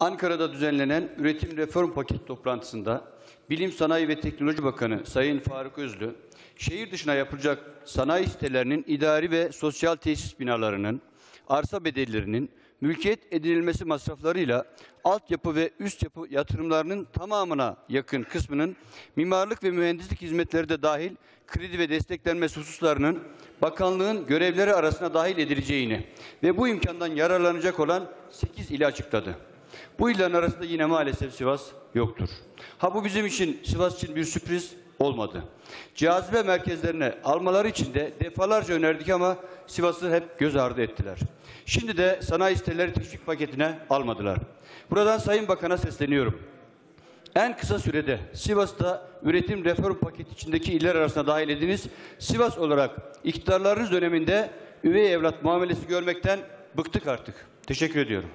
Ankara'da düzenlenen üretim reform paket toplantısında Bilim Sanayi ve Teknoloji Bakanı Sayın Faruk Özlü, şehir dışına yapılacak sanayi sitelerinin idari ve sosyal tesis binalarının arsa bedellerinin mülkiyet edinilmesi masraflarıyla altyapı ve üst yapı yatırımlarının tamamına yakın kısmının mimarlık ve mühendislik hizmetleri de dahil kredi ve desteklenmesi hususlarının bakanlığın görevleri arasına dahil edileceğini ve bu imkandan yararlanacak olan 8 ili açıkladı. Bu illerin arasında yine maalesef Sivas yoktur. Ha bu bizim için Sivas için bir sürpriz olmadı. Cazibe merkezlerine almaları için de defalarca önerdik ama Sivas'ı hep göz ardı ettiler. Şimdi de sanayi siteleri teşvik paketine almadılar. Buradan Sayın Bakan'a sesleniyorum. En kısa sürede Sivas'ta üretim reform paketi içindeki iller arasına dahil ediniz. Sivas olarak iktidarlarınız döneminde üvey evlat muamelesi görmekten bıktık artık. Teşekkür ediyorum.